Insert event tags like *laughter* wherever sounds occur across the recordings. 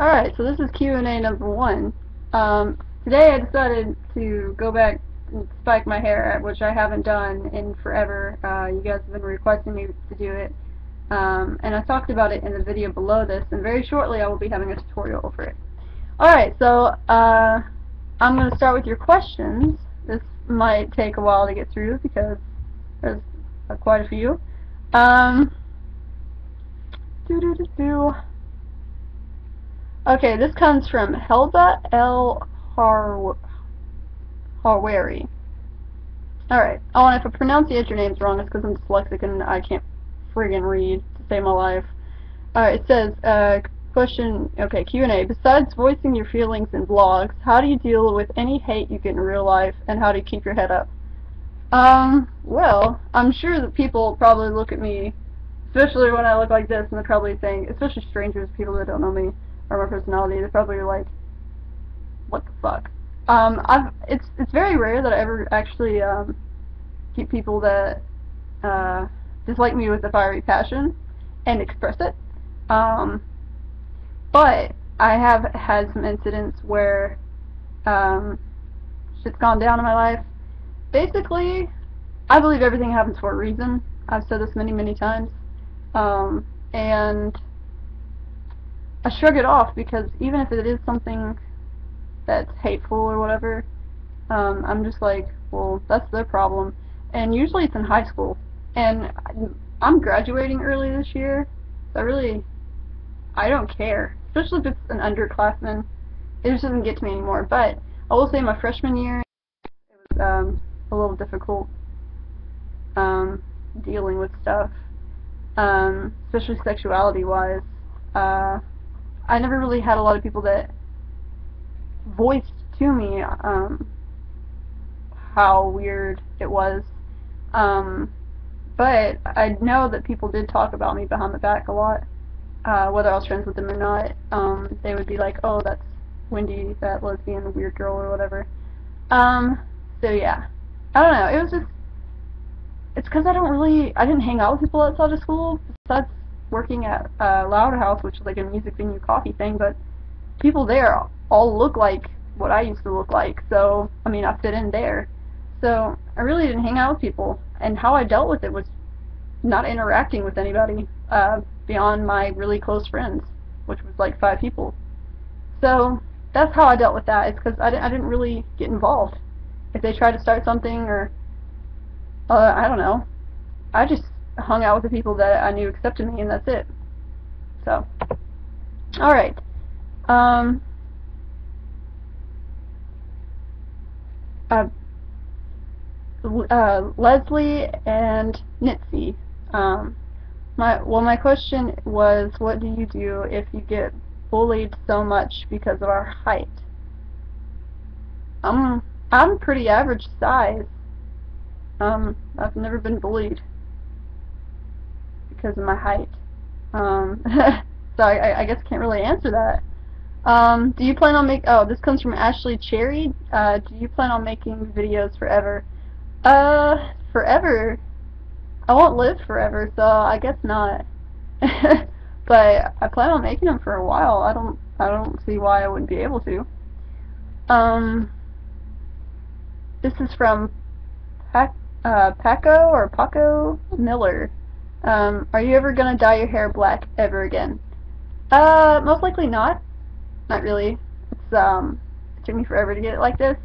Alright, so this is Q&A number one. Um, today I decided to go back and spike my hair, which I haven't done in forever. Uh, you guys have been requesting me to do it. Um, and I talked about it in the video below this, and very shortly I will be having a tutorial over it. Alright, so uh, I'm going to start with your questions. This might take a while to get through because there's uh, quite a few. Um, -doo -doo -doo. Okay, this comes from Helda L. Har Harwari. Alright. Oh, and if I pronunciate your names wrong, it's because I'm dyslexic and I can't friggin' read to save my life. Alright, it says, uh, question, okay, Q&A. Besides voicing your feelings in vlogs, how do you deal with any hate you get in real life, and how do you keep your head up? Um, well, I'm sure that people probably look at me, especially when I look like this, and they're probably saying, especially strangers, people that don't know me, or my personality, they're probably like, what the fuck? Um, I've, it's, it's very rare that I ever actually, um, keep people that, uh, dislike me with a fiery passion and express it. Um, but I have had some incidents where, um, shit's gone down in my life. Basically, I believe everything happens for a reason. I've said this many, many times. Um, and I shrug it off because even if it is something that's hateful or whatever, um, I'm just like, well, that's their problem. And usually it's in high school. And I'm graduating early this year, so I really, I don't care. Especially if it's an underclassman. It just doesn't get to me anymore. But I will say my freshman year, it was um, a little difficult um, dealing with stuff, um, especially sexuality-wise. Uh, I never really had a lot of people that voiced to me um, how weird it was. Um, but I know that people did talk about me behind my back a lot, uh, whether I was friends with them or not. Um, they would be like, "Oh, that's Wendy, that lesbian weird girl or whatever." Um, so yeah, I don't know. It was just, it's because I don't really, I didn't hang out with people outside of school besides working at uh, Loud House, which is like a music venue coffee thing, but people there all look like what I used to look like, so, I mean, I fit in there. So, I really didn't hang out with people, and how I dealt with it was not interacting with anybody uh, beyond my really close friends, which was like five people. So, that's how I dealt with that, it's because I didn't, I didn't really get involved. If they tried to start something, or, uh, I don't know, I just hung out with the people that I knew accepted me, and that's it. So, alright. Um, uh, uh, Leslie and Nitzy. Um, my well, my question was, what do you do if you get bullied so much because of our height? Um, I'm pretty average size. Um, I've never been bullied because of my height. Um, *laughs* so I, I guess I can't really answer that. Um, do you plan on make? Oh, this comes from Ashley Cherry. Uh, do you plan on making videos forever? Uh, forever. I won't live forever, so I guess not. *laughs* but I plan on making them for a while. I don't. I don't see why I wouldn't be able to. Um, this is from Pac, uh, Paco or Paco Miller. Um, are you ever gonna dye your hair black ever again? Uh, most likely not. Not really. It's, um, it took me forever to get it like this,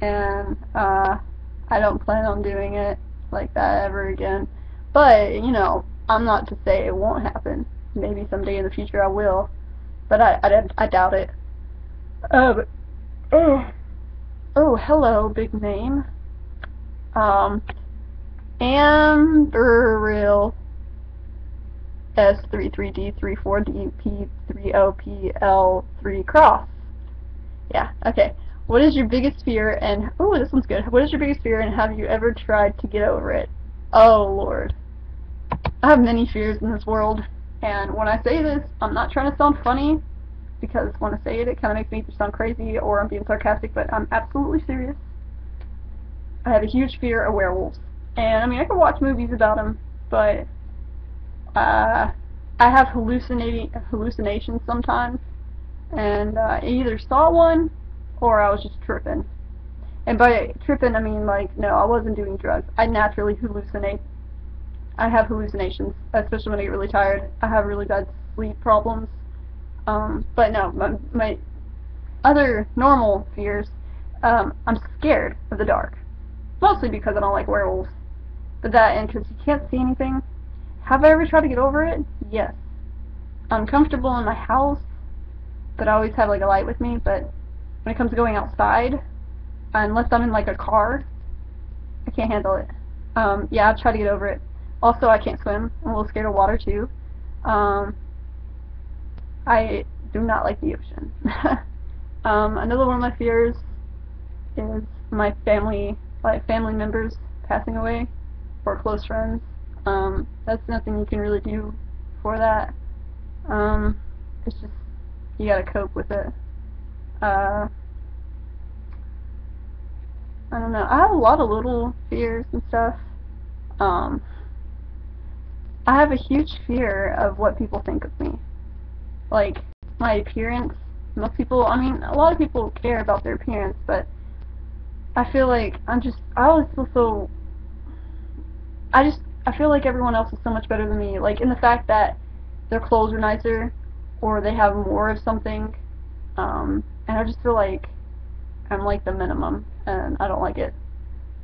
and, uh, I don't plan on doing it like that ever again. But, you know, I'm not to say it won't happen. Maybe someday in the future I will, but I, I, I doubt it. Uh, oh, oh, hello, big name. Um, Amberil S33D34DP3OPL3 cross. Yeah, okay. What is your biggest fear and oh this one's good. What is your biggest fear and have you ever tried to get over it? Oh lord. I have many fears in this world and when I say this I'm not trying to sound funny because when I say it it kinda makes me sound crazy or I'm being sarcastic but I'm absolutely serious. I have a huge fear of werewolves. And I mean I could watch movies about them but uh, I have hallucinating hallucinations sometimes, and uh, I either saw one or I was just tripping. And by tripping, I mean like no, I wasn't doing drugs. I naturally hallucinate. I have hallucinations, especially when I get really tired. I have really bad sleep problems. Um, but no, my, my other normal fears, um, I'm scared of the dark. Mostly because I don't like werewolves. But that and because you can't see anything. Have I ever tried to get over it? Yes. I'm comfortable in my house, but I always have like a light with me, but when it comes to going outside, unless I'm in like a car, I can't handle it. Um, yeah, I've tried to get over it. Also, I can't swim. I'm a little scared of water too. Um, I do not like the ocean. *laughs* um, another one of my fears is my family, like family members passing away, or close friends. Um, that's nothing you can really do for that. Um, it's just you gotta cope with it. Uh, I don't know. I have a lot of little fears and stuff. Um, I have a huge fear of what people think of me. Like, my appearance. Most people, I mean, a lot of people care about their appearance, but I feel like I'm just, I always feel so, I just, I feel like everyone else is so much better than me. Like, in the fact that their clothes are nicer, or they have more of something, um, and I just feel like I'm like the minimum, and I don't like it,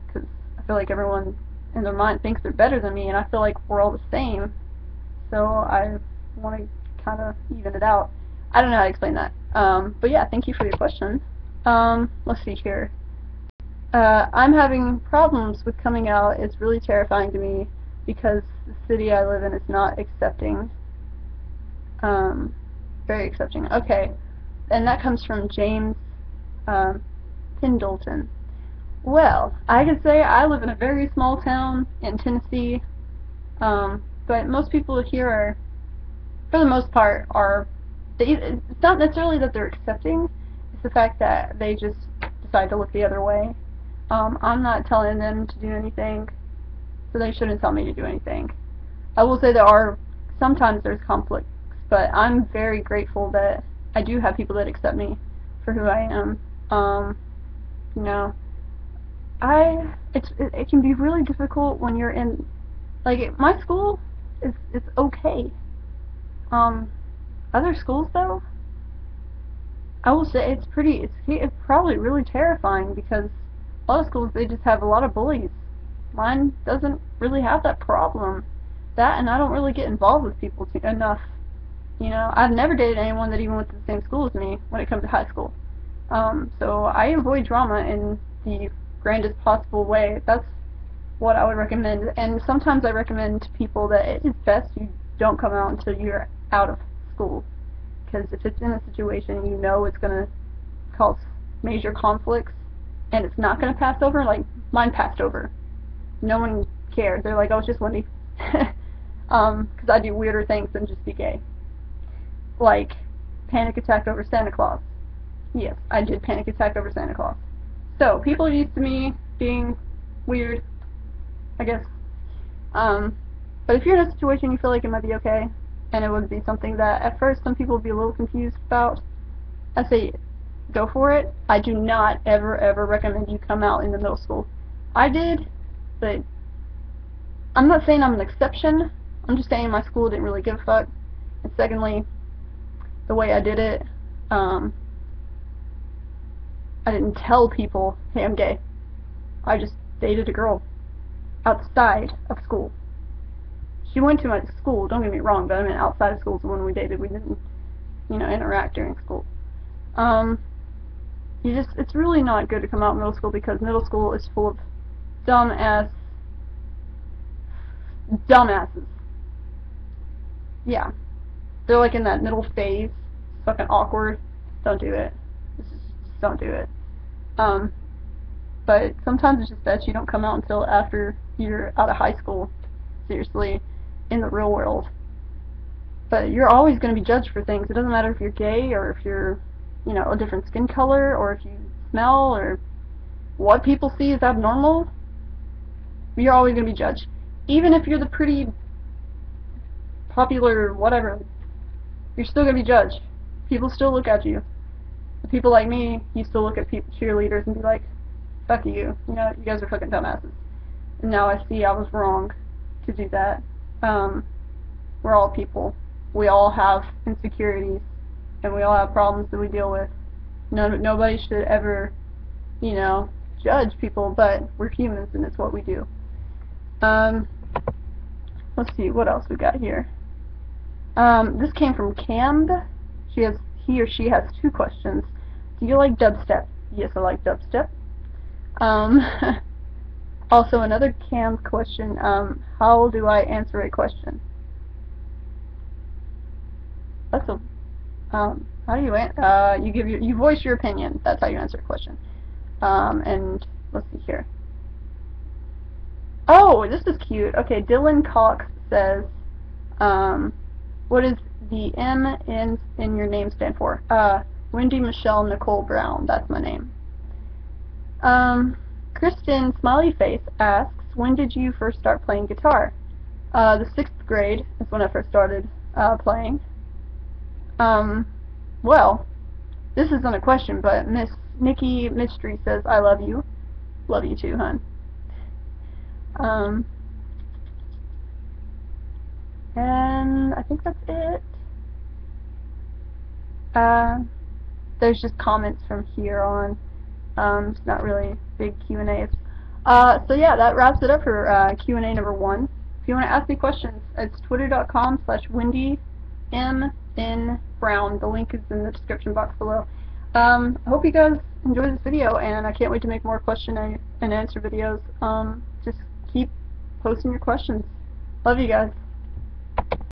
because I feel like everyone in their mind thinks they're better than me, and I feel like we're all the same, so I want to kind of even it out. I don't know how to explain that. Um, but yeah, thank you for your question. Um, let's see here. Uh, I'm having problems with coming out. It's really terrifying to me because the city I live in is not accepting. Um, very accepting. Okay, and that comes from James um, Pendleton. Well, I can say I live in a very small town in Tennessee, um, but most people here are, for the most part, are they, it's not necessarily that they're accepting, it's the fact that they just decide to look the other way. Um, I'm not telling them to do anything, so they shouldn't tell me to do anything. I will say there are, sometimes there's conflicts, but I'm very grateful that I do have people that accept me for who I am. Um, you know, I, it's, it, it can be really difficult when you're in, like, my school is, it's okay. Um, other schools, though, I will say it's pretty, it's, it's probably really terrifying because a lot of schools, they just have a lot of bullies. Mine doesn't really have that problem. That, and I don't really get involved with people enough. You know, I've never dated anyone that even went to the same school as me when it comes to high school. Um, so I avoid drama in the grandest possible way. That's what I would recommend. And sometimes I recommend to people that it is best you don't come out until you're out of school. Because if it's in a situation you know it's going to cause major conflicts and it's not going to pass over, like mine passed over. No one cared. They're like, oh, it's just Wendy. *laughs* um, because I do weirder things than just be gay. Like, panic attack over Santa Claus. Yes, I did panic attack over Santa Claus. So, people are used to me being weird, I guess. Um, but if you're in a situation you feel like it might be okay, and it would be something that at first some people would be a little confused about, I say go for it. I do not ever, ever recommend you come out in the middle school. I did, but I'm not saying I'm an exception. I'm just saying my school didn't really give a fuck. And secondly, the way I did it, um, I didn't tell people, hey, I'm gay. I just dated a girl outside of school. She went to my school, don't get me wrong, but I mean outside of school, is the one we dated, we didn't, you know, interact during school. Um, you just, it's really not good to come out in middle school because middle school is full of dumb ass, dumbasses. Yeah. They're like in that middle phase. Fucking awkward. Don't do it. Just, just don't do it. Um, but sometimes it's just best you don't come out until after you're out of high school. Seriously. In the real world. But you're always going to be judged for things. It doesn't matter if you're gay or if you're you know, a different skin color, or if you smell, or what people see as abnormal, you're always going to be judged. Even if you're the pretty, popular, whatever, you're still going to be judged. people still look at you. People like me used to look at cheerleaders and be like, fuck you, you know, you guys are fucking dumbasses. And now I see I was wrong to do that. Um, we're all people. We all have insecurities, and we all have problems that we deal with. No, nobody should ever, you know, judge people, but we're humans, and it's what we do. Um, let's see, what else we got here? Um, this came from Camb. She has, he or she has two questions. Do you like dubstep? Yes, I like dubstep. Um, *laughs* also, another Cam's question, um, how do I answer a question? That's a, um, how do you, uh, you give your, you voice your opinion. That's how you answer a question. Um, and let's see here. Oh, this is cute. Okay, Dylan Cox says, um, what does the M in, in your name stand for? Uh, Wendy Michelle Nicole Brown. That's my name. Um, Kristen Smiley Face asks, when did you first start playing guitar? Uh, the sixth grade is when I first started uh, playing. Um, well, this isn't a question, but Miss Nikki Mystery says, I love you. Love you too, hun. Um, and I think that's it. Uh, there's just comments from here on. Um, it's not really big Q&As. Uh, so yeah, that wraps it up for uh, Q&A number one. If you want to ask me questions, it's twitter.com slash Wendy M. N. Brown. The link is in the description box below. Um, I hope you guys enjoyed this video, and I can't wait to make more question and answer videos. Um, keep posting your questions. Love you guys.